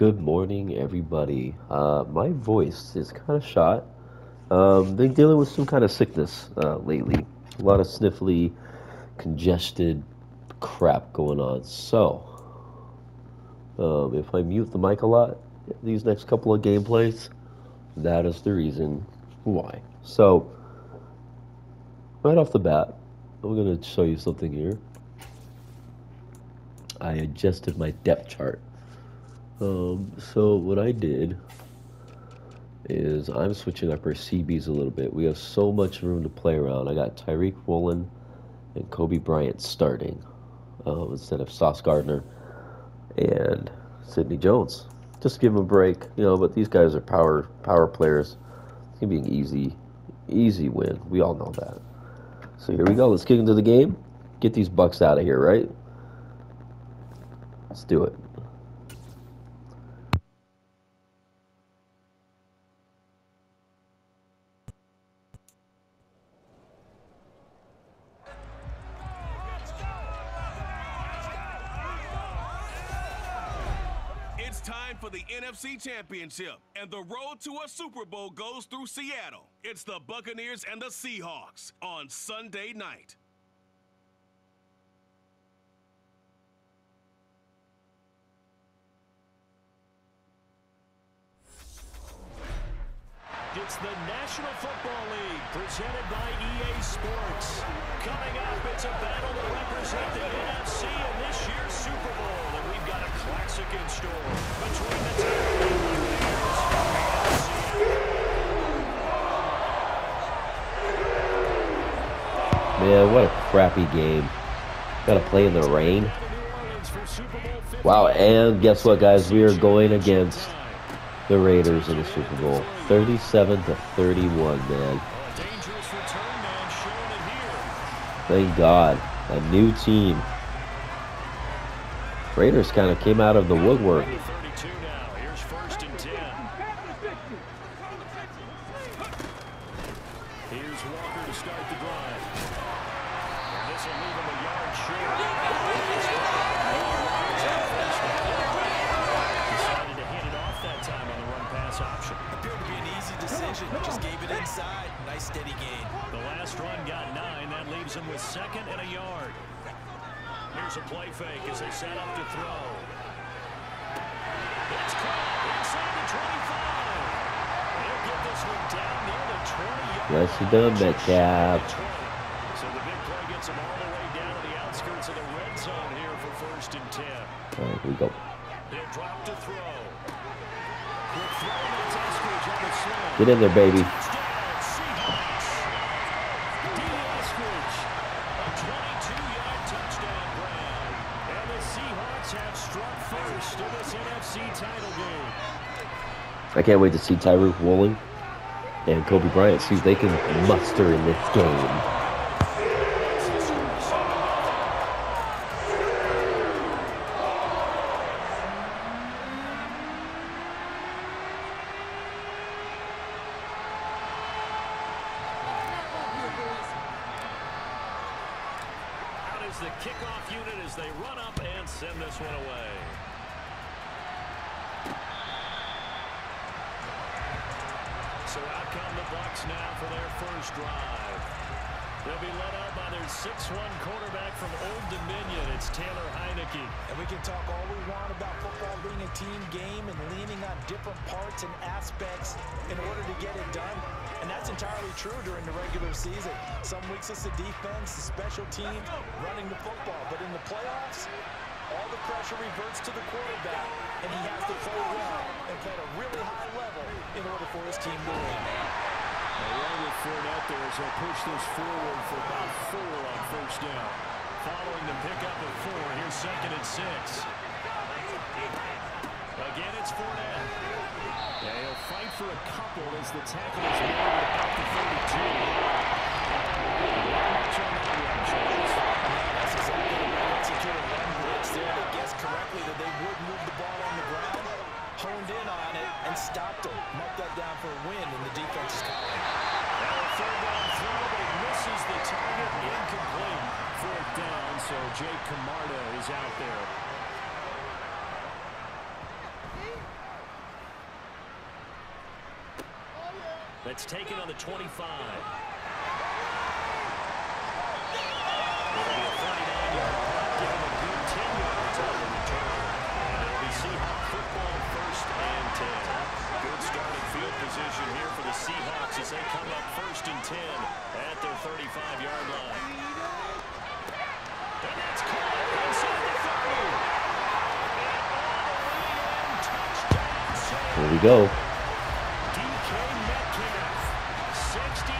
Good morning, everybody. Uh, my voice is kind of shot. Um, been dealing with some kind of sickness uh, lately. A lot of sniffly, congested crap going on. So, um, if I mute the mic a lot these next couple of gameplays, that is the reason why. So, right off the bat, I'm going to show you something here. I adjusted my depth chart. Um, so what I did is I'm switching up our CBs a little bit. We have so much room to play around. I got Tariq Woolen and Coby Bryant starting uh, instead of Sauce Gardner and Sidney Jones. Just give them a break, you know. But these guys are power power players. It's gonna be an easy easy win. We all know that. So here we go. Let's kick into the game. Get these Bucks out of here, right? Let's do it. Championship, and the road to a Super Bowl goes through Seattle. It's the Buccaneers and the Seahawks on Sunday night. It's the National Football League presented by EA Sports. Coming up, it's a battle to represent the NFC in this year's Super Bowl. And we've got a classic in store between the Buccaneers Man, what a crappy game. Got to play in the rain. Wow, and guess what, guys? We are going against the Raiders in the Super Bowl. 37 to 31, man. Dangerous return man showing it here. Thank God. A new team. Raiders kind of came out of the woodwork. NFC title game. I can't wait to see Tariq Woolen and Coby Bryant see if they can muster in this game. Jordan moved the ball on the ground, honed in on it, and stopped him. Marked that down for a win in the defense's column. Now a third down throw, but it misses the target, incomplete. Fourth down, so Jake Camarda is out there. That's taken on the 25. 10. Good starting field position here for the Seahawks as they come up first and 10 at their 35-yard line. And that's caught inside the 30. And all the way in, touchdown, Here we go. DK Metcalf, 65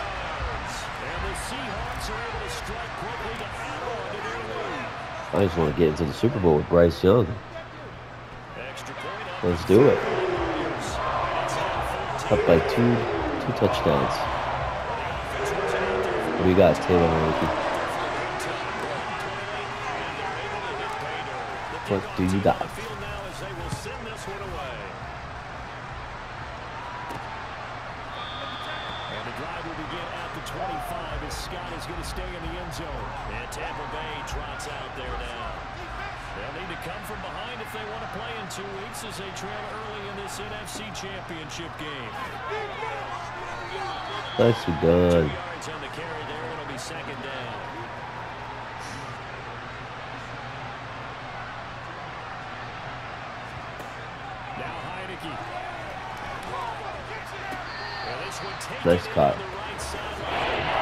yards. And the Seahawks are able to strike quickly to add on to their lead. I just want to get into the Super Bowl with Bryce Young. Let's do it. Warriors. And it's now 14. Up by two, two touchdowns. What do you got, Taylor? What do you got? One taken Nice cut.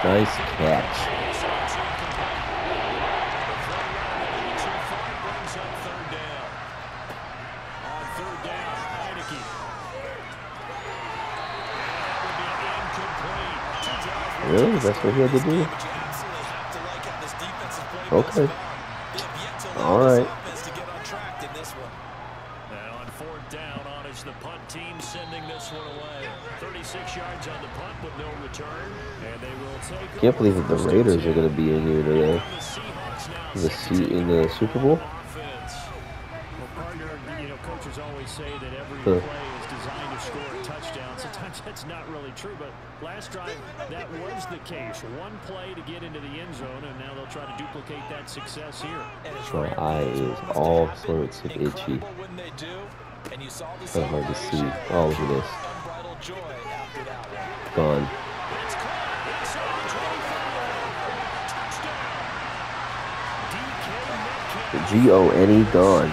Nice catch. Really? That's what he had to do? But you absolutely have to like how this defense has played Okay. thus far. They have yet to All right. offense to get on track in this one. Now on fourth down on is the punt team sending this one away. 36 yards on the punt with no return. And they will take Can't believe that the Raiders are going to be in here today. The Seahawks now The set to seat in the Super Bowl. offense. Try to duplicate that success here. And it's My eye is all sorts of itchy. Incredible when they do. And you saw the Kinda hard to see. celebration. Oh, look at this. Unbridled joy after. Gone. It's caught inside the 25. Touchdown. DK Metcalf. G O N E gone.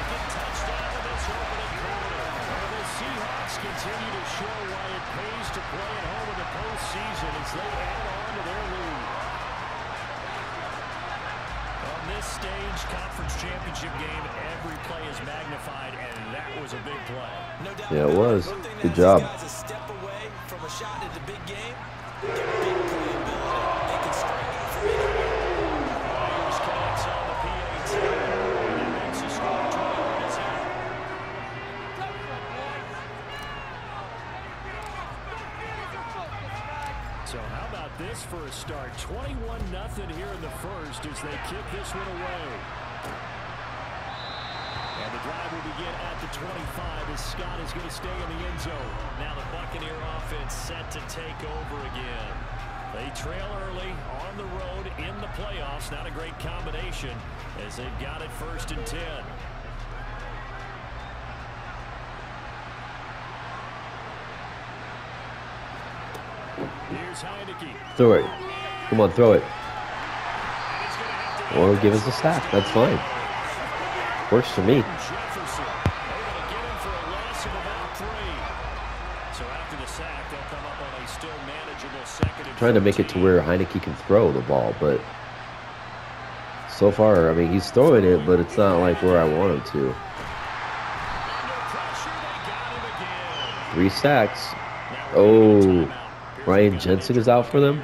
Stage, conference championship game, every play is magnified, and that was a big play. No doubt Yeah, it about was. One thing Good that job. 21 nothing here in the first as they kick this one away. And the drive will begin at the 25 as Scott is going to stay in the end zone. Now the Buccaneer offense set to take over again. They trail early on the road in the playoffs. Not a great combination as they've got it first and 10. Here's Heinicke. It. Come on, throw it. Or give us a sack. That's fine. Works for me. Trying to make it to where Heinicke can throw the ball, but so far, I mean, he's throwing it, but it's not like where I want him to. Three sacks. Oh, Ryan Jensen is out for them.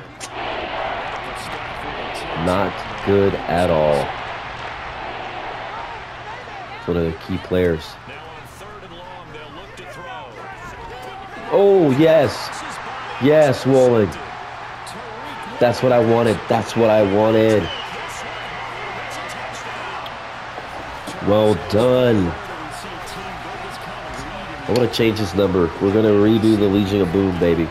Not good at all. It's one of the key players. Oh, yes. Yes, Woolen. That's what I wanted. That's what I wanted. this. Well done. This I want to change his number. We're going to redo the Legion of Boom, baby.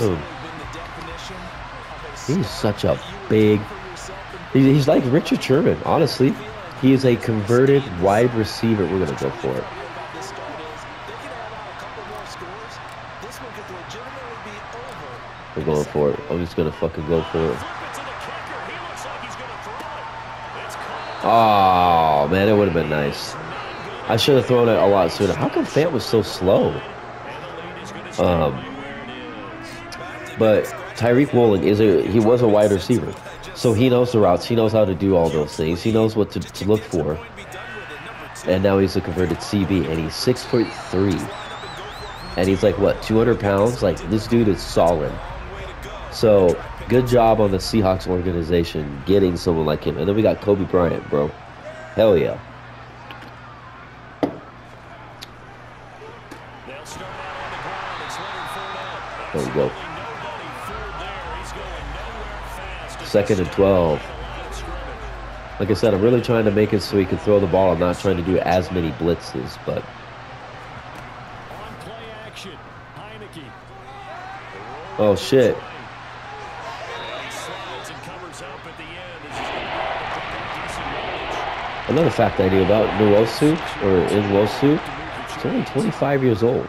It's absolutely been the definition of a He's such a that you would big. cover yourself in He's, like Richard Sherman, honestly. He is a converted wide receiver. We're gonna go for it. about this start is they can add out a couple more scores. This one could legitimately be over. We're going for it. I'm just gonna fucking go for it. Flip it to the kicker. He looks like he's going to throw it. It's caught. Oh man, it would have been nice. I should have thrown it a lot sooner. How come Fant was so slow? And the lead is going to stay Um, But Tariq Woolen is a he was a wide receiver, so he knows the routes. He knows how to do all those things. He knows what to, to look for. And now he's a converted CB, and he's six foot three, and he's like what 200 pounds. Like this dude is solid. So good job on the Seahawks organization getting someone like him. And then we got Coby Bryant, bro. Hell yeah. They'll start out on the ground. It's Leonard Fournette. There we go. Nobody third there. He's going nowhere fast. Second and 12. Like I said, I'm really trying to make it so he can throw the ball. I'm not trying to do as many blitzes, but oh shit. Another fact I knew about Nwosu or Nwosu, he's only 25 years old.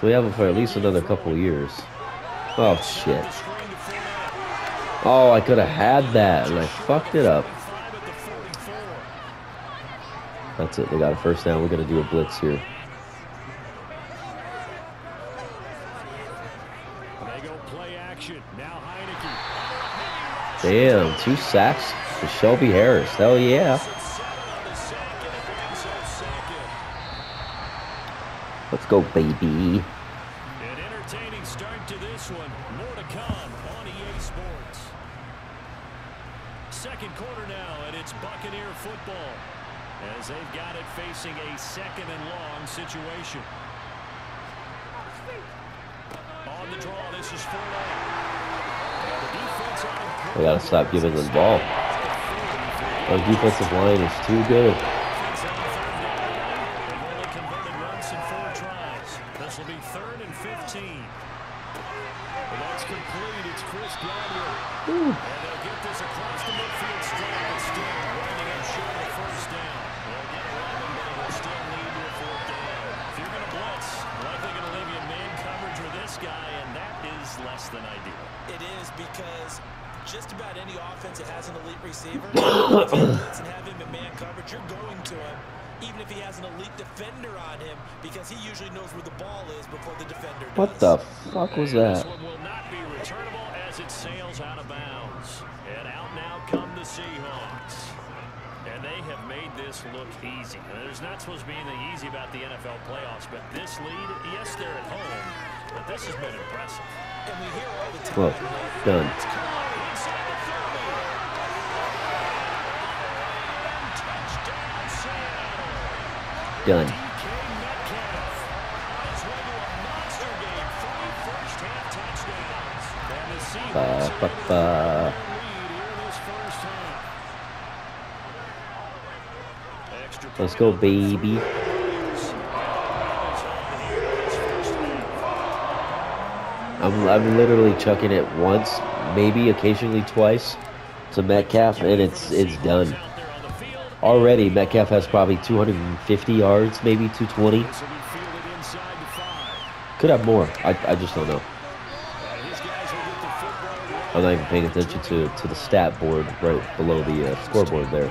So we have him for at least another couple years. Oh shit. The screen to Fournette. Oh, I could have had that and I fucked it up. Five at the 44. That's it. They got a first down. We're gonna do a blitz here. Damn, two sacks for Shelby Harris. Hell yeah. Let's go, baby. An entertaining start to this one. More to come on EA Sports. Second quarter now, and it's Buccaneer football. As they've got it facing a second and long situation. On the draw, this is Fournette. And the defense on We gotta stop giving them the ball. Our defensive line is too good. Offense on third down. They've only converted once in four tries. This will be third and 15. Well, that's complete. It's Chris Godwin. And they'll get this across the midfield stripe, but still winding up short of first down. They'll get 11, but it will still lead to a fourth down. If you're going to blitz, likely going to leave you in man coverage with this guy, and that is less than ideal. It is because just about any offense that has an elite receiver, if you blitz and have him in man coverage, you're going to him, even if he has an elite defender on him, because he usually knows where the ball is before the defender does. What the fuck was And that? This one will not be returnable as it sails out of bounds. And out now come the Seahawks. And they have made this look easy. There's not supposed to be anything easy about the NFL playoffs, but this lead, yes, they're at home, but this has been impressive. And we hear all the time. Well, done. It's Clyde inside the 30. And touchdown, I'm, I'm literally chucking it once, maybe occasionally twice to Metcalf, and it's it's done. Already, Metcalf has probably 250 yards, maybe 220. This will be fielded inside the five. Could have more. I, I just don't know. I'm not even paying attention to, to the stat board right below the uh, scoreboard there.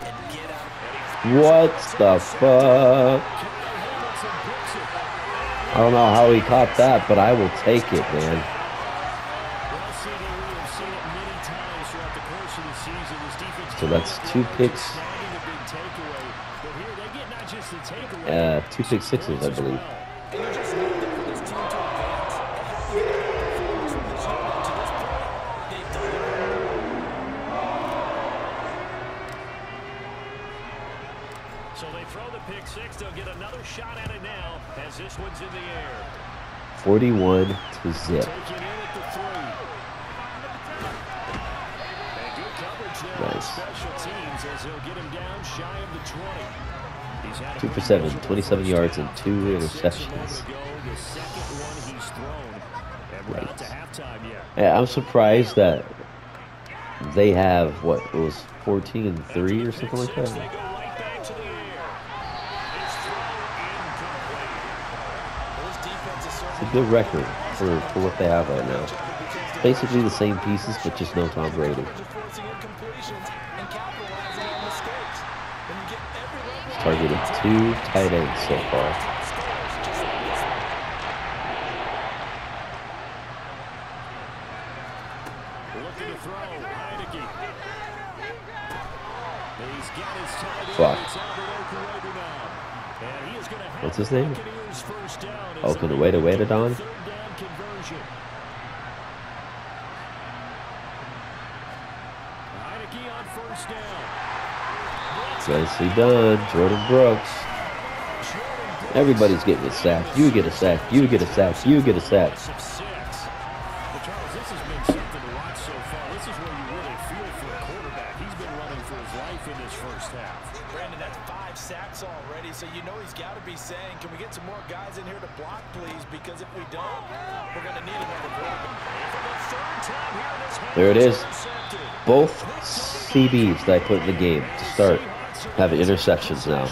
And get out. What the fuck? I don't know how he caught that, but I will take it, man. Performance from this unit to this point? They've delivered. So they throw the pick six. They'll get another shot at it now as this one's in the air. 41 to zip. 7, 27 yards and two interceptions. Right. I'm surprised that they have what was 14 and 3 or something like that. It's a good record for, for what they have right now. Basically the same pieces, but just no Tom Brady. Targeted two tight ends so far. scores just like this one. Looking to throw. Heinicke. He's got his tight end. Fuck. It's Albert Okuebi now. And he is gonna have What's his the name? Buccaneers first down as Okuebi- they wait, wait, get Don? Third down conversion. Heinicke on first down. Nicely done, Jordyn Brooks. Everybody's getting a sack. You get a sack. You get a sack. You get a sack. There it is. Both CBs that I put in the game to start have interceptions now.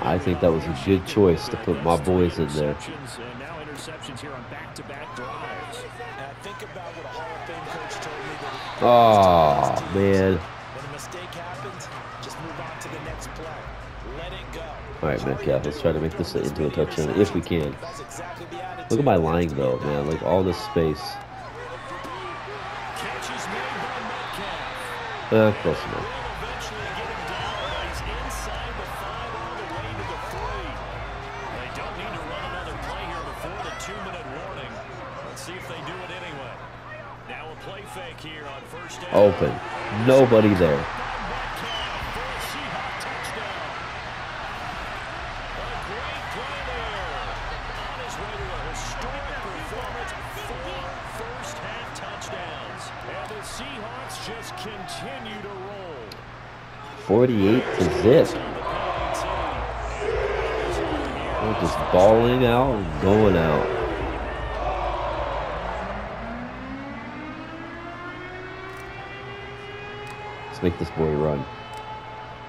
I think that was a good choice to put my boys in there. Oh, man. All right, Metcalf, let's try to make this into a touchdown if we can. Look at my line, though, man. Like, all this space. Uh, close enough. Will eventually get him down, but he's inside the five all the way to the three. They don't need to run another play here before the two-minute warning. Let's see if they do it anyway. Now a play fake here on first down. Open. Nobody there. Metcalf for a Seahawk touchdown. A great play there. On his way to a historic performance, four first-half touchdowns. And the Seahawks just continue to roll. 48 to zip. We're just balling out and going out. Let's make this boy run.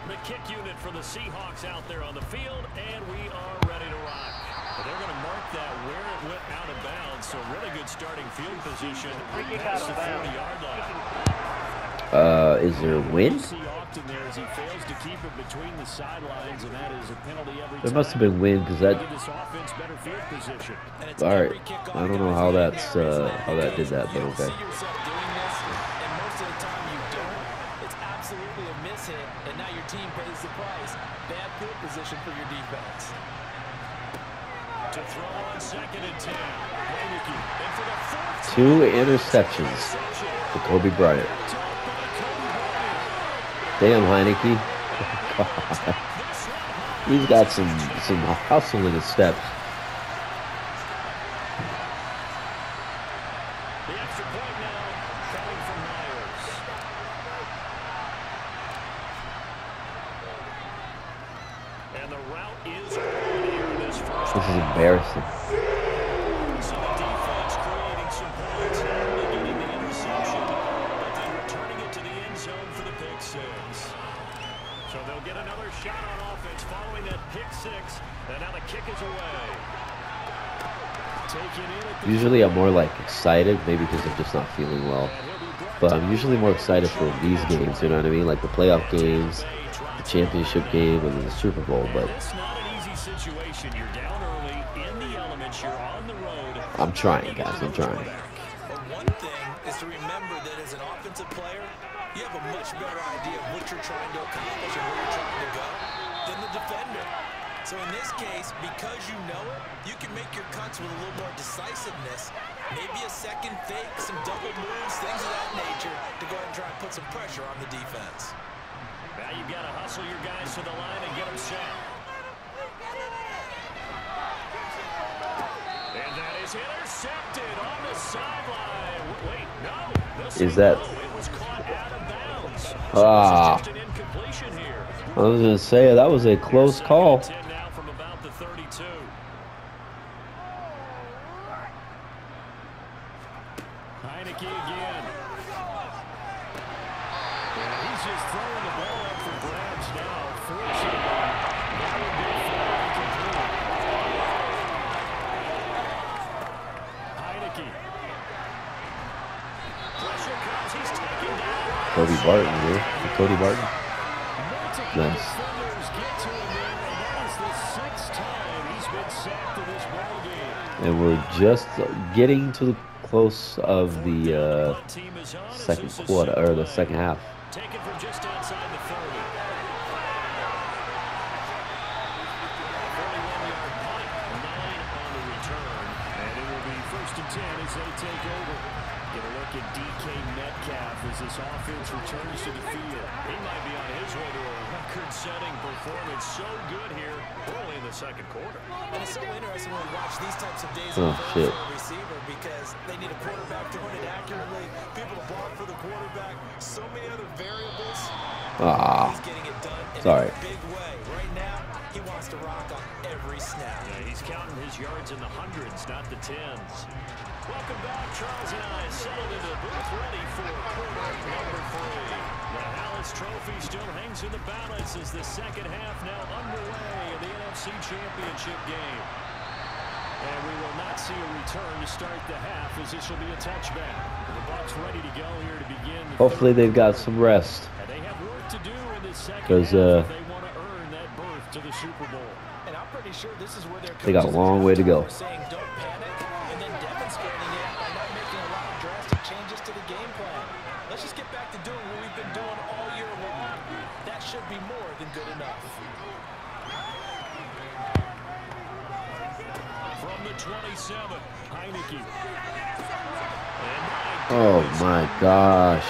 The kick unit for the Seahawks out there on the field, and we are ready to rock. But they're going to mark that where it went out of bounds, so really good starting field position past the 40-yard line. Uh, is there a win? There must have been win because that. All right. I don't know how that's uh, how that did that, but okay. see yourself doing this, and most of the time you don't. It's absolutely a miss hit, and now your team pays the price. Bad field position for your defense. To throw on second and 10. Heinicke. And for the fourth Two interceptions to Coby Bryant. Damn, Heinicke. He's got some some hustle in his steps. The extra point another shot on offense following that pick six, and now the kick is away. Taking in at the Usually I'm more like excited, maybe because I'm just not feeling well. But I'm usually more excited for these games, you know what I mean? Like the playoff games, the championship game, and then the Super Bowl. But It's not an easy situation. You're down early in the elements. You're on the road. I'm trying, guys. I'm trying. But one thing is to remember that as an offensive player, you have a much better idea of what you're trying to accomplish and where you're trying to go than the defender. So in this case, because you know it, you can make your cuts with a little more decisiveness. Maybe a second fake, some double moves, things of that nature to go ahead and try and put some pressure on the defense. Now you've got to hustle your guys to the line and get them set. And that is intercepted on the sideline. Wait, no. Is that- Ah. I was gonna say that was a close call. and 10 now from about the 32. Heinicke again. And he's just throwing the ball up for grabs now. Forcing that would be far incomplete. Heinicke. Pressure comes. He's taken down. Cody Barton here. Cody Barton. Nice. and we're just getting to the close of the uh, second quarter or the second half. As this offense returns to the field. He might be on his way to a record-setting performance. So good here early in the second quarter. And it's so interesting when we watch these types of days Oh, shit. for a receiver because they need a quarterback throwing it accurately, people to block for the quarterback, so many other variables. Ah, He's getting it done in Sorry. Wants to rock on every snap. Yeah, he's counting his yards in the hundreds, not the tens. Welcome back. Charles and I settled into the booth ready for quarter number three. The Halas Trophy still hangs in the balance as the second half now underway in the NFC Championship game. And we will not see a return to start the half as this will be a touchback. The Bucks ready to go here to begin. Hopefully they've got some rest. and they have work to do in this second 'Cause, half uh, to the Super Bowl. And I'm pretty sure this is where their They got a long way to go. saying don't panic and then demonstrating it by not making a lot of drastic changes to the game plan. Let's just get back to doing what we've been doing all year long. That should be more than good enough. From the 27, Heinicke. Oh my gosh.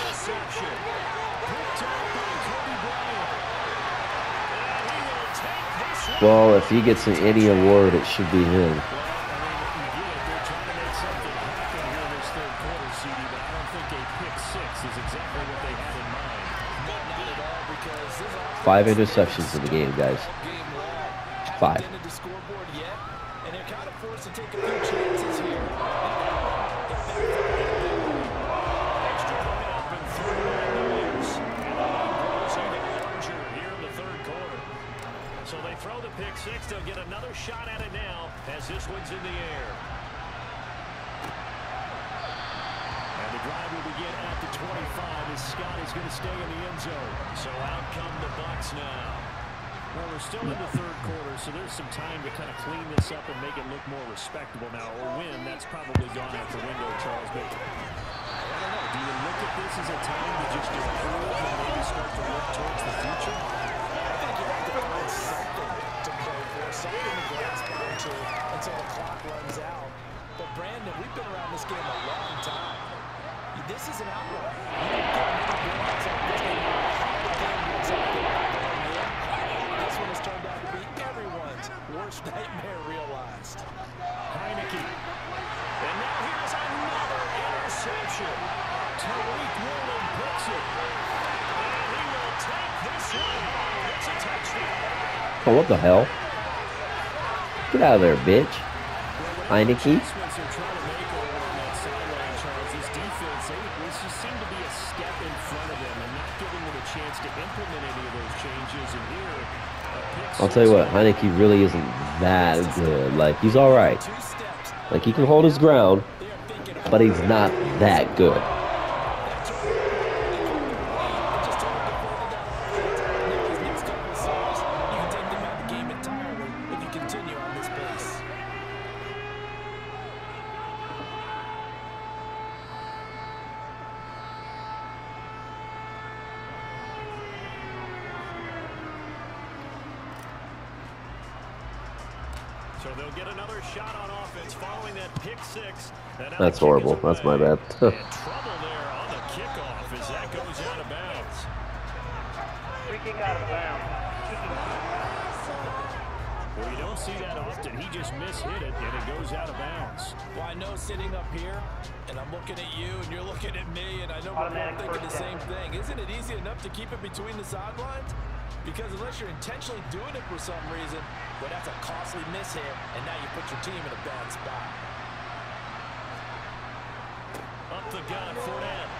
Had in mind. But not at all because this offense Five interceptions in the game, guys. Five. Around this game a long time. This is an outlier. You don't get many blowouts like this no the game looks like they're not going in. This one has turned out to be everyone's worst nightmare realized. Heinicke. And now here's another interception. Tariq Woolen picks it. And he will take this one home. It's a touchdown. Oh, what the hell? Get out of there, bitch. Heinicke. Seemed to be a step in front of them and not giving them a chance to implement any of those changes. And here, I'll tell you what, Heinicke really isn't that good. Like, he's alright. Like, he can hold his ground, They are thinking but he's not that good. out of bounds. Kicking. Well, you don't see that often. He just mishit it, and it goes out of bounds. Well, I know sitting up here, and I'm looking at you, and you're looking at me, and I know we're both thinking the same thing. Isn't it easy enough to keep it between the sidelines? Because unless you're intentionally doing it for some reason, well, that's a costly miss hit, and now you put your team in a bad spot. Up the gun, Fournette.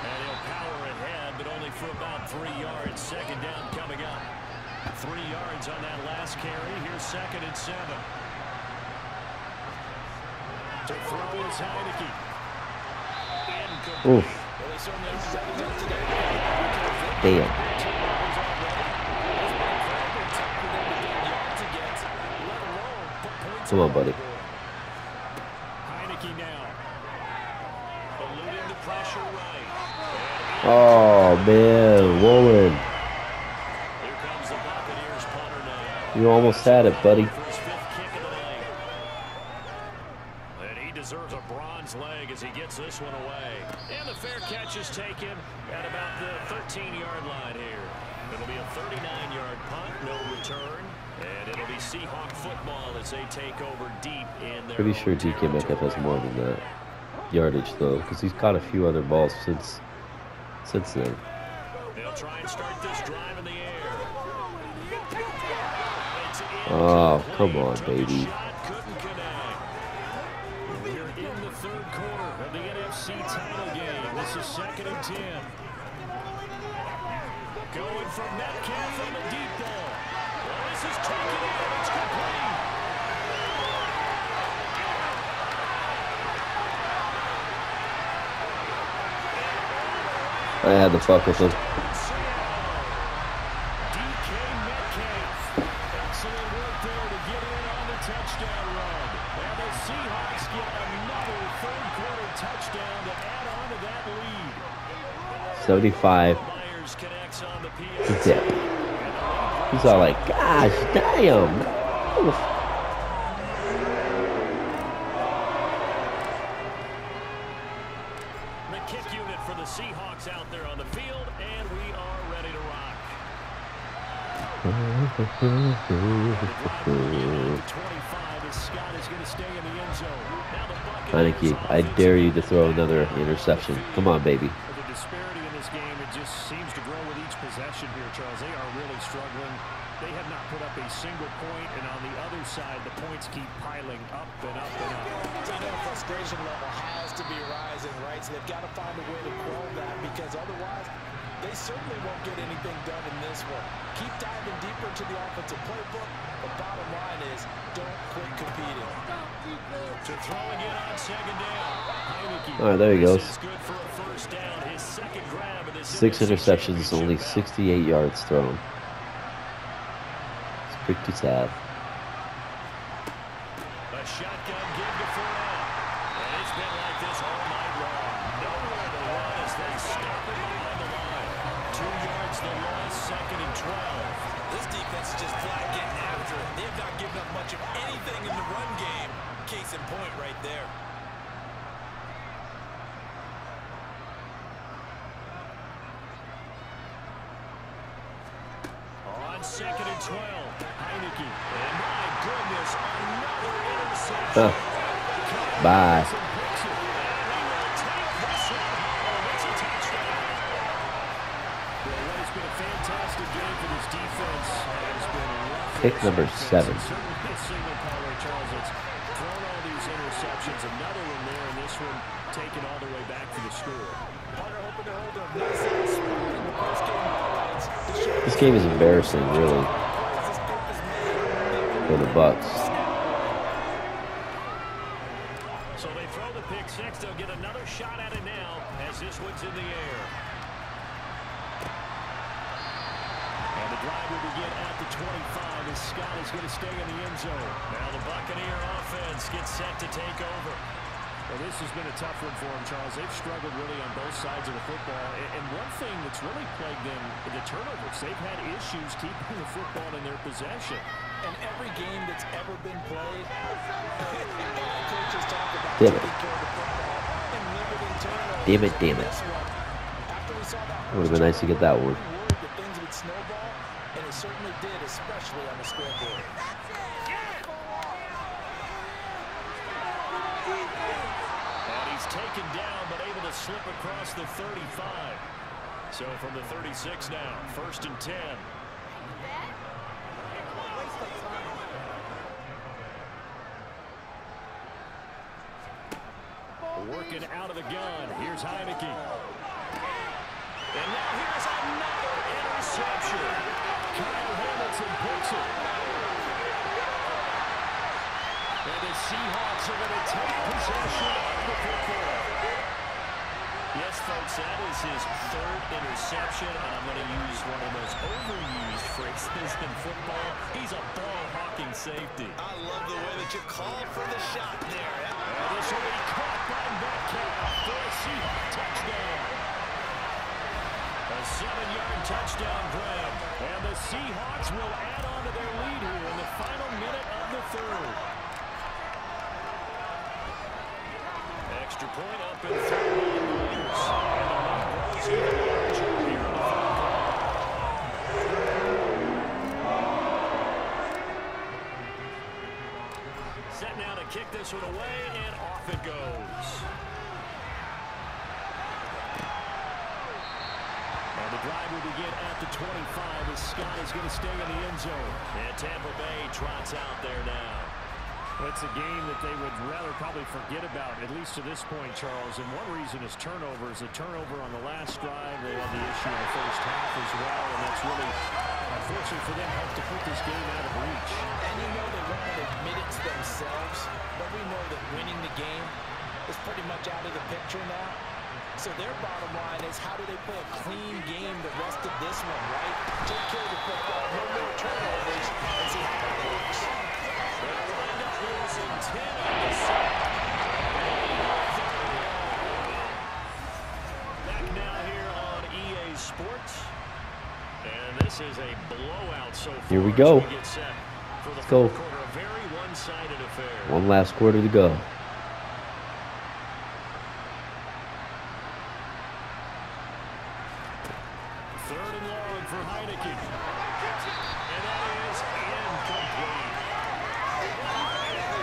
And he'll power ahead, but only for about three yards. Second down coming up. Three yards on that last carry. Here's second and seven. To throw is Heinicke. Incomplete. Oof. Well, they certainly Oh man, Woolen. Here comes the Buccaneers punter now. You almost had it, buddy. For his fifth kick of the night. And he deserves a bronze leg as he gets this one away. And the fair catch is taken at about the 13-yard line here. It'll be a 39-yard punt, no return. And it'll be Seahawk football as they take over deep in their Pretty sure DK Metcalf has more than that yardage though, because he's caught a few other balls since since then. They'll try and start this drive in the air. Oh, come on, baby. 75 Myers connects on the to PAT. dip. He's all like, gosh damn. Heinicke, I dare you to throw another interception. Come on, baby. But the disparity in this game, it just seems to grow with each possession here, Charles. They are really struggling. They have not put up a single point, and on the other side, the points keep piling up and up and up. So, you know, the frustration level has to be rising, right? So they've got to find a way to quell that because otherwise they certainly won't get anything done in this one. Keep diving deeper into the offensive playbook. The bottom line is don't quit competing. To throw again on second down. All right, there he goes. good for a first down. His second grab of this Six interceptions, only 68 yards thrown. It's pretty sad. A shotgun give to Fournette. And it's been like this all night long. Nowhere to run as they stop it behind the line. Two yards the loss, second and 12. This defense is just flat getting after it. They have not given up much of anything in the run game. Case in point right there. On second and 12, Heinicke. And my goodness, another interception. Bye. Highlights to show This game is embarrassing, really, for the Bucks. So they throw the pick six. They'll get another shot at it now as this one's in the air. And the drive will begin at the 25 as Scott is going to stay in the end zone. Now the Buccaneer offense gets set to take over. Well, this has been a tough one for them, Charles. They've struggled really on both sides of the football. A- And one thing that's really plagued them, the turnovers. They've had issues keeping the football in their possession. And every game that's ever been played, coaches talk about Damn it. taking care of the football and limiting turnovers. Damn it, damn it. This one, after we saw that Would have been nice to get that one. worried that snowball, and it certainly did, especially on the scoreboard. And he's taken down, but able to slip across the 35. So from the 36 now, first and 10. Working out of the gun. Here's Heinicke. And now here's another interception. Kyle Hamilton picks it. And the Seahawks are going to take possession of the football. Yes, folks, that is his third interception, and I'm going to use one of the most overused phrases in football. He's a ball-hawking safety. I love the way that you called for the shot there. And this will be caught by Metcalf for a Seahawk touchdown. Seven-yard touchdown grab. And the Seahawks will add on to their lead here in the final minute of the third. Extra point up and in. Set now to kick this one away, and off it goes. The drive will begin at the 25 as Scott is going to stay in the end zone. And Tampa Bay trots out there now. It's a game that they would rather probably forget about, at least to this point, Charles. And one reason is turnovers. A turnover on the last drive. They had the issue in the first half as well, and that's really, unfortunate for them, helped to put this game out of reach. And you know they won't admit it to themselves, but we know that winning the game is pretty much out of the picture now. So their bottom line is how do they play a clean game the rest of this one, right? Take care of the football, no more turnovers, and see how that works. They'll wind up losing 10 on the season. Back now here on EA Sports. And this is a blowout so far. Here we go. get set for the Let's go. quarter. A very one-sided affair. One last quarter to go. Third and long for Heinicke. And that is incomplete.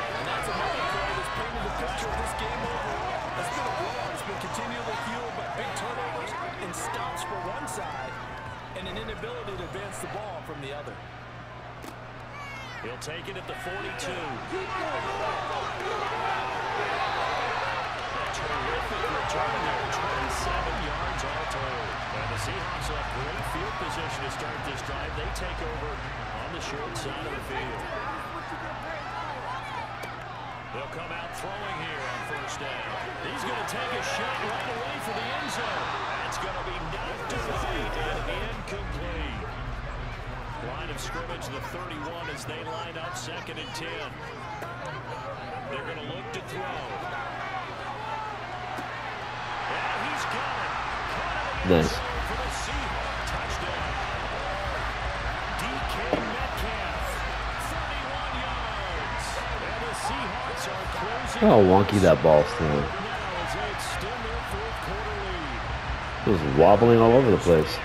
And that's another play that's painted the picture of this game overall. It's been a blowout. It's been continually fueled by big turnovers and stops for one side and an inability to advance the ball from the other. He'll take it at the 42. Terrific return there. 27 yards all told. And the Seahawks will have great field position to start this drive. They take over on the short side of the field. They'll come out throwing here on first down. He's going to take a shot right away for the end zone. That's going to be knocked away and incomplete. Line of scrimmage, the 31 as they line up second and 10. They're going to look to throw. And he's got it. Caught in the end Nice. for the touchdown. DK Metcalf, How wonky that ball's thrown. Now as they extend their fourth quarter lead. It was wobbling all over the place.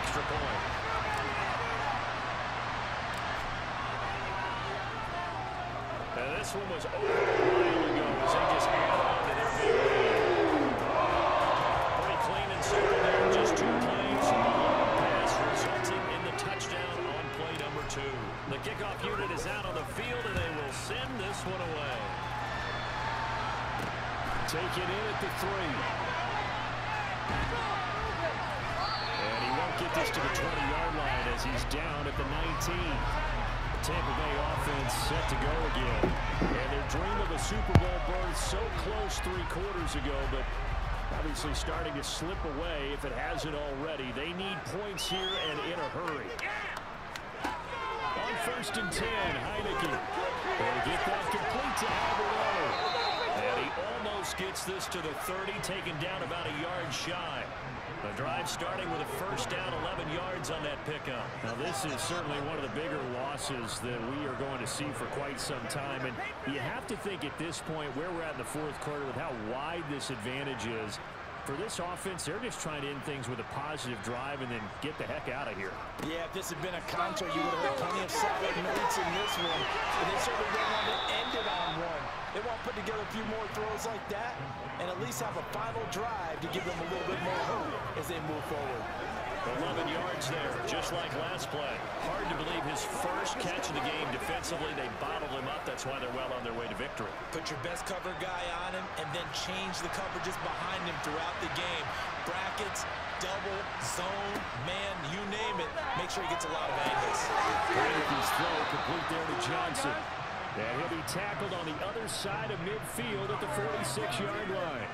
The drive starting with a first down, 11 yards on that pickup. Now, this is certainly one of the bigger losses that we are going to see for quite some time. And you have to think at this point, where we're at in the fourth quarter, with how wide this advantage is, for this offense, they're just trying to end things with a positive drive and then get the heck out of here. Yeah, if this had been a contra, you would have heard plenty of solid notes in this one. But they certainly don't want to end it on one. They want to put together a few more throws like that and at least have a final drive to give them a little bit more hope as they move forward. 11 yards there, just like last play. Hard to believe his first catch of the game. Defensively, they bottled him up. That's why they're well on their way to victory. Put your best cover guy on him and then change the coverages behind him throughout the game. Brackets, double, zone, man, you name it. Make sure he gets a lot of angles. Heinicke's throw complete there to Johnson. And he'll be tackled on the other side of midfield at the 46-yard line.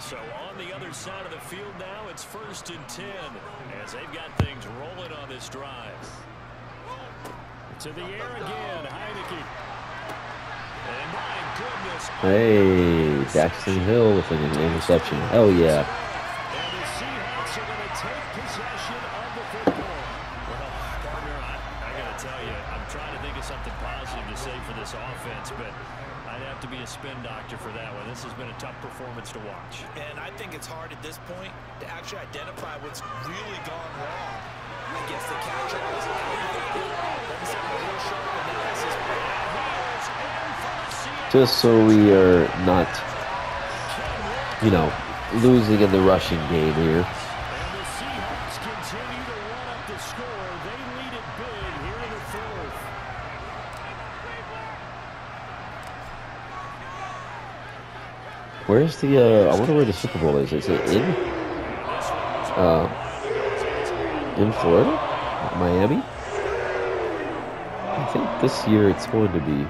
So on the other side of the field now, it's first and 10 as they've got things rolling on this drive. To the air again, my goodness. Hey, Jackson Hill with an interception. Hell yeah. And the Seahawks are going to take possession of the football. Well, partner, I, I got to tell you, I'm trying to think of something positive to say for this offense, but I'd have to be a spin doctor for that one. This has been a tough performance to watch. And I think it's hard at this point to actually identify what's really gone wrong. I guess the catcher was elevated. Then some real sharp analysis. Just so we are not, you know, losing in the rushing game here. And the Seahawks continue to run up the score. They lead it big here in the fourth. Where's the, uh, I wonder where the Super Bowl is. Is it in, uh, in Florida? Miami? I think this year it's going to be.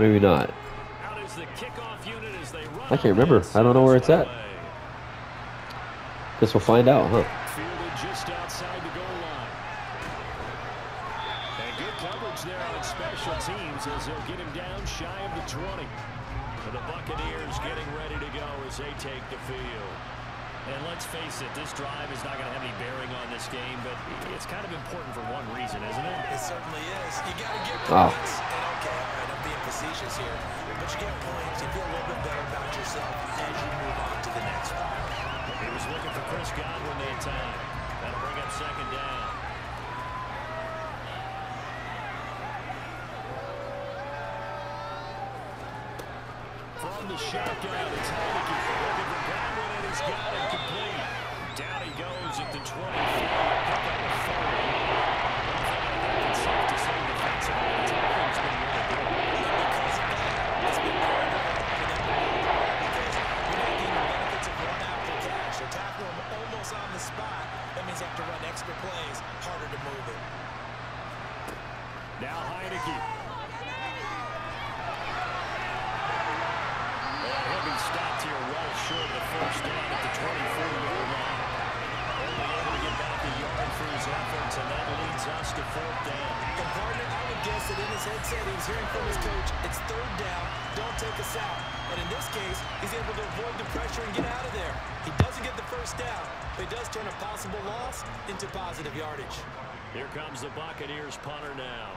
Maybe not. Out is the kickoff unit as they run I can't remember. I don't know where it's at. Guess we'll find out, huh? Fielded just outside the goal line. And good coverage there on special teams as they'll get him down shy of the 20. And getting ready to go as they take the field. And let's face it, this drive is not going to have any bearing on this game, but it's kind of important for one reason, isn't it? It certainly is. You got to get Oh. points. And okay, all right, I'm being facetious here. But you get points. You feel a little bit better about yourself as you move on to the next one. He was looking for Chris Godwin the attack. That'll bring up second down. From the shotgun, it's Heinicke. Looking for Godwin, and he's got it complete. Down he goes at the 24. Pick up a third. It's safe to say defensively, the tackling's been comes the Buccaneers punter now,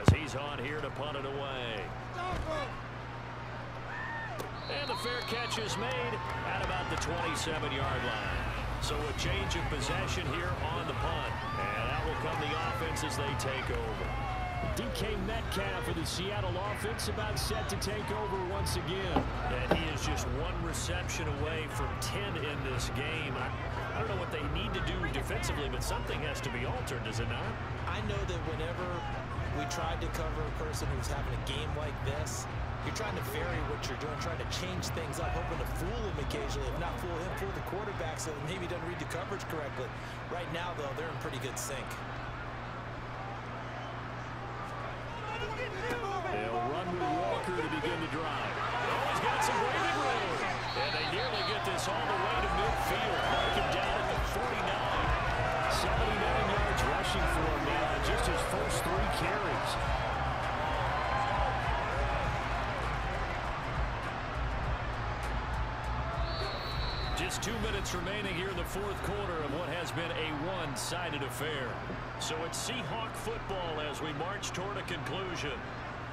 as he's on here to punt it away. And the fair catch is made at about the 27-yard line. So a change of possession here on the punt. And out will come the offense as they take over. DK Metcalf for the Seattle offense about set to take over once again. And he is just one reception away from 10 in this game. I, I don't know what they need to do defensively, but something has to be altered, does it not? I know that whenever we tried to cover a person who's having a game like this, you're trying to vary what you're doing, trying to change things up, hoping to fool him occasionally. If not fool him, fool the quarterback so that maybe he doesn't read the coverage correctly. Right now, though, they're in pretty good sync. They'll run with Walker to begin the drive. Oh, he's got some breathing room. And they nearly get this all the way to midfield. Mark him down at the 49. 79 yards rushing for him now. Just his first three carries. Just two minutes remaining here in the fourth quarter of what has been a one-sided affair. So it's Seahawk football as we march toward a conclusion.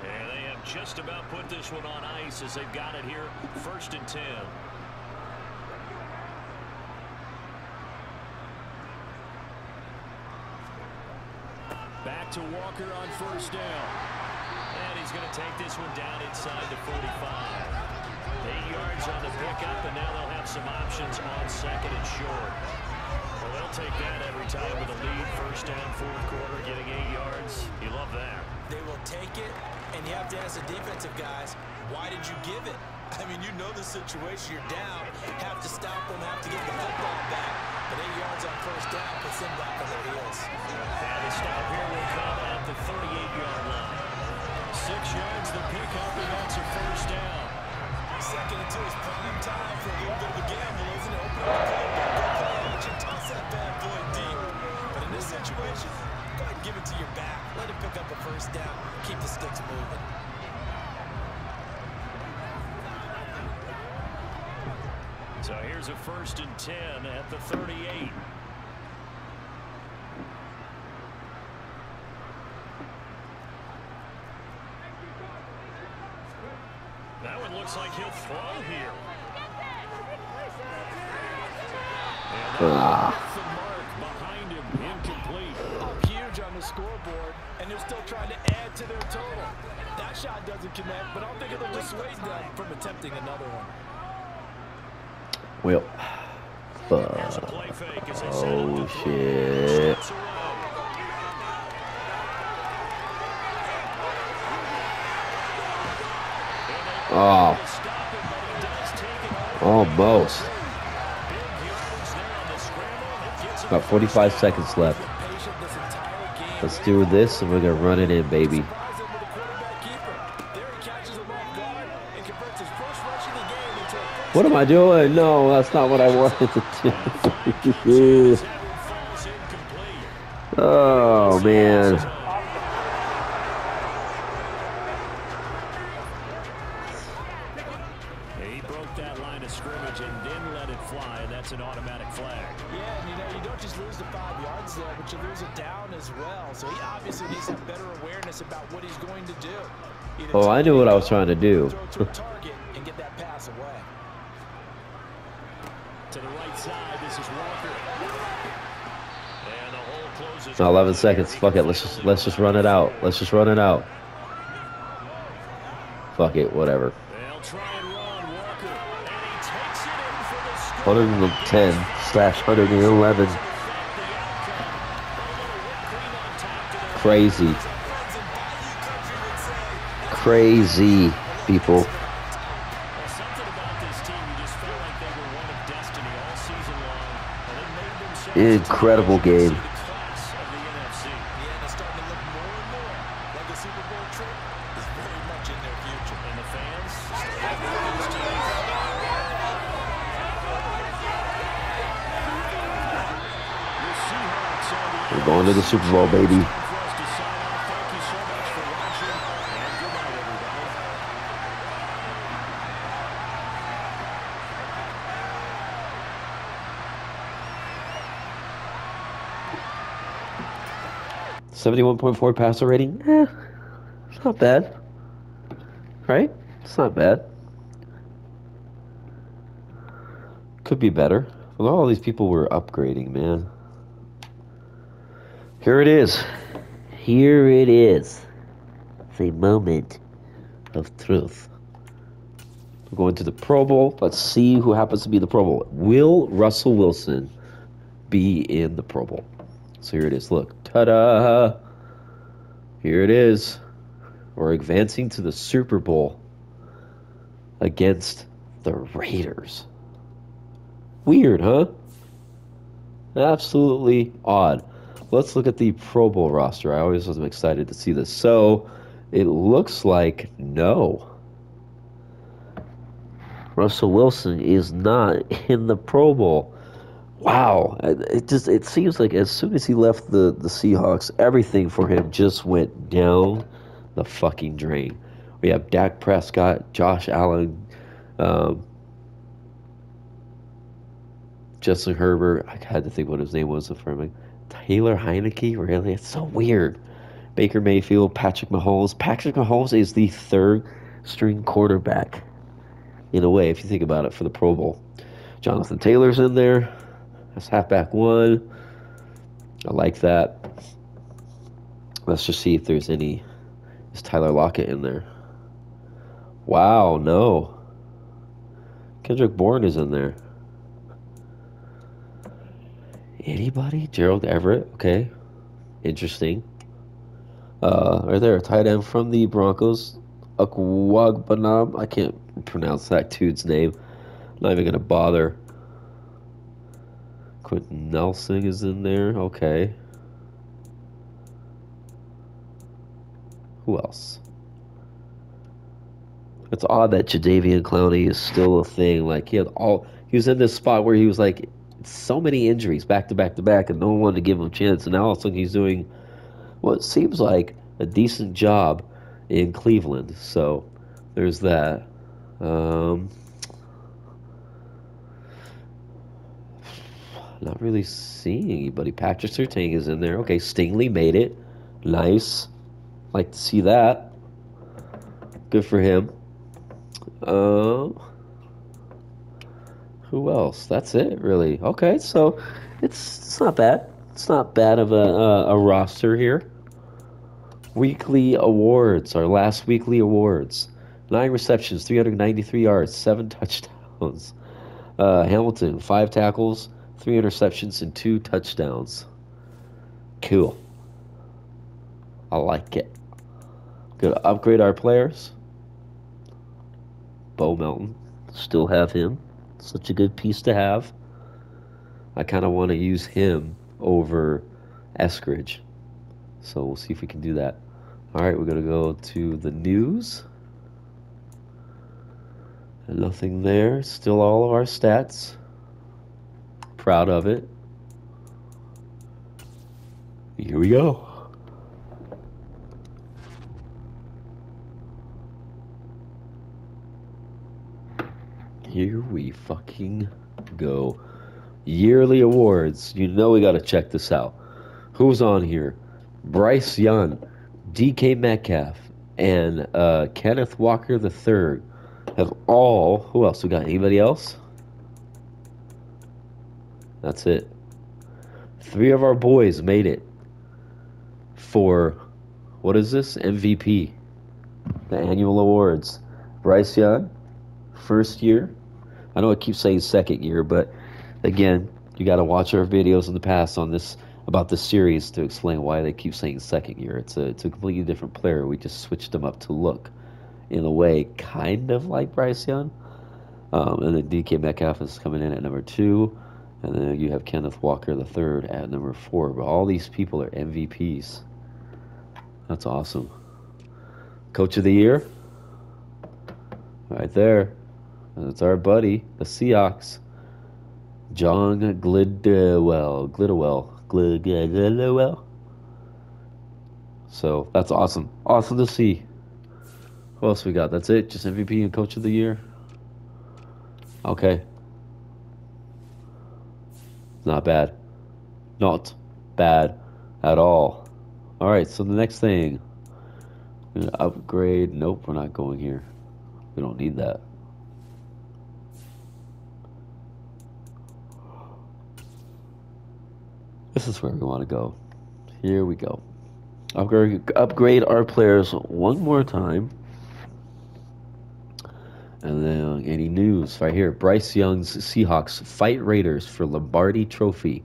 And they have just about put this one on ice as they've got it here first and ten. To Walker on first down. And he's going to take this one down inside the 45. Eight yards on the pickup, and now they'll have some options on second and short. Well, they'll take that every time with a lead. First down, fourth quarter, getting eight yards. You love that. They will take it, and you have to ask the defensive guys, why did you give it? I mean, you know the situation. You're down, have to stop them, have to get the football back. But eight yards on first down puts them back on their heels. And the stop here will come at the 38-yard line. Six yards the pickup, and that's a first down. Second and two is prime time for a little bit of a gamble, isn't it? Open up the playbook, go play action, toss that bad boy deep. But in this situation, go ahead and give it to your back. Let him pick up a first down. Keep the sticks moving. So here's a first and 10 at the 38. That one looks like he'll throw here. Ah. off the mark behind him, incomplete. Up huge on the scoreboard, and they're still trying to add to their total. That shot doesn't connect, but I don't think it'll dissuade them from attempting another one. Well, fuck. Oh shit. Oh, almost. About 45 seconds left. Let's do this, and we're gonna run it in, baby. What am I doing? No, that's not what I wanted to do. That one falls incomplete. oh man. He broke that line of scrimmage and then let it fly, and that's an automatic flag. Yeah, and you know, you don't just lose the five yards there, but you lose it down as well. So he obviously needs to have better awareness about what he's going to do. Either Oh, I knew what I was trying to do. throw to a target and get that pass away. To the right side, this is Walker. And the hole closes. 11 seconds. Fuck it. Let's just let's just run it out. Let's just run it out. Fuck it. Whatever. They'll try and run Walker, and he takes good Bowl, baby. Seventy-one point four passer rating. Eh, it's not bad, right? It's not bad. Could be better. Well, all these people were upgrading, man. Here it is. Here it is. The moment of truth. We're going to the Pro Bowl. Let's see who happens to be the Pro Bowl. Will Russell Wilson be in the Pro Bowl? So here it is. Look. Ta da! Here it is. We're advancing to the Super Bowl against the Raiders. Weird, huh? Absolutely odd. Let's look at the Pro Bowl roster. I always was excited to see this. So it looks like no. Russell Wilson is not in the Pro Bowl. Wow, it just it seems like as soon as he left the the Seahawks, everything for him just went down the fucking drain. We have Dak Prescott, Josh Allen, um, Justin Herbert. I had to think what his name was for me. Taylor Heinicke. Really, it's so weird. Baker Mayfield, Patrick Mahomes. Patrick Mahomes is the third string quarterback in a way, if you think about it, for the Pro Bowl. Jonathan Taylor's in there. That's halfback one. I like that. Let's just see if there's any. Is Tyler Lockett in there? Wow, no. Kendrick Bourne is in there. Anybody? Gerald Everett. Okay. Interesting. Uh, right there, a tight end from the Broncos. Akwagbanam. I can't pronounce that dude's name. Not even gonna bother. Quenton Nelson is in there. Okay. Who else? It's odd that Jadeveon Clowney is still a thing. Like he had all he was in this spot where he was like so many injuries back to back to back, and no one wanted to give him a chance. And now all of a sudden he's doing what seems like a decent job in Cleveland. So there's that. Um, not really seeing anybody. Patrick Surtain is in there. Okay, Stingley made it. Nice. Like to see that. Good for him. Uh, who else? That's it, really. Okay, so it's it's not bad. It's not bad of a a, a roster here. Weekly awards, our last weekly awards. Nine receptions, 393 yards, seven touchdowns. Uh, Hamilton, five tackles, three interceptions, and two touchdowns. Cool. I like it. Gonna upgrade our players. Bo Melton, still have him. Such a good piece to have. I kind of want to use him over Eskridge. So we'll see if we can do that. All right, we're going to go to the news. Nothing there. Still all of our stats. Proud of it. Here we go. Here we fucking go. Yearly awards. You know we got to check this out. Who's on here? Bryce Young, DK Metcalf, and uh, Kenneth Walker III have all. Who else? We got anybody else? That's it. Three of our boys made it for what is this? MVP. The annual awards. Bryce Young, first year. I know it keeps saying second year, but again, you got to watch our videos in the past on this about this series to explain why they keep saying second year. It's a it's a completely different player. We just switched them up to look in a way kind of like Bryce Young. Um, and then DK Metcalf is coming in at number two. And then you have Kenneth Walker the third at number four. But all these people are MVPs. That's awesome. Coach of the year, right there. That's our buddy, the Seahawks. John Glidwell. Glidwell. Glidwell. So that's awesome. Awesome to see. Who else we got? That's it? Just MVP and Coach of the Year? Okay. Not bad. Not bad at all. Alright, so the next thing. Upgrade. Nope, we're not going here. We don't need that. This is where we want to go. Here we go. Upgrade, upgrade our players one more time. And then any news right here. Bryce Young's Seahawks fight Raiders for Lombardi Trophy.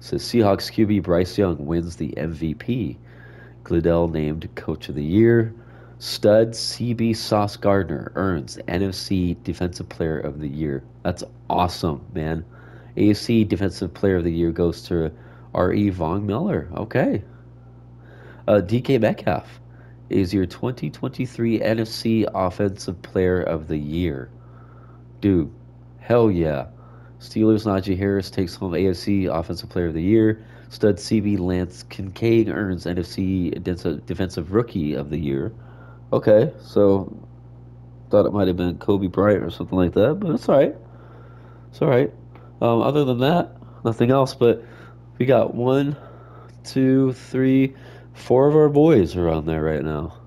Says Seahawks QB Bryce Young wins the MVP. Glidell named Coach of the Year. Stud CB Sauce Gardner earns NFC Defensive Player of the Year. That's awesome, man. AFC Defensive Player of the Year goes to R.E. Von Miller. Okay. Uh, DK Metcalf is your 2023 NFC Offensive Player of the Year. Dude, hell yeah. Steelers Najee Harris takes home AFC Offensive Player of the Year. Stud CB Lance Kincaid earns NFC Defensive Rookie of the Year. Okay, so thought it might have been Coby Bryant or something like that, but it's all right. It's all right. Um, other than that, nothing else. But we got one, two, three, four of our boys are on there right now.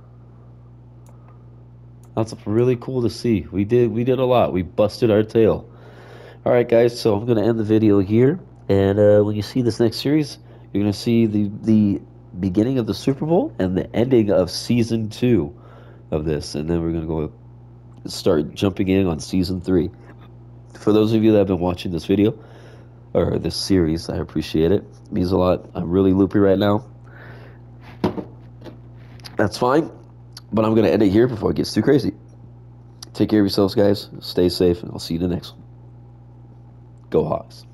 That's really cool to see. We did we did a lot. We busted our tail. All right, guys. So I'm gonna end the video here, and uh, when you see this next series, you're gonna see the the beginning of the Super Bowl and the ending of season two of this. And then we're going to go start jumping in on season three. For those of you that have been watching this video or this series, I appreciate it. it means a lot. I'm really loopy right now. That's fine. But I'm going to end it here before it gets too crazy. Take care of yourselves, guys. Stay safe, and I'll see you in the next one. Go Hawks.